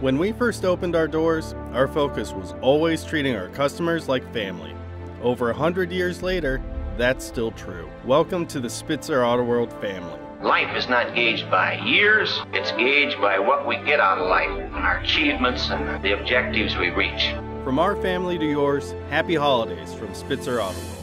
When we first opened our doors, our focus was always treating our customers like family. Over a hundred years later, that's still true. Welcome to the Spitzer Auto World family. Life is not gauged by years, it's gauged by what we get out of life, and our achievements and the objectives we reach. From our family to yours, happy holidays from Spitzer Auto World.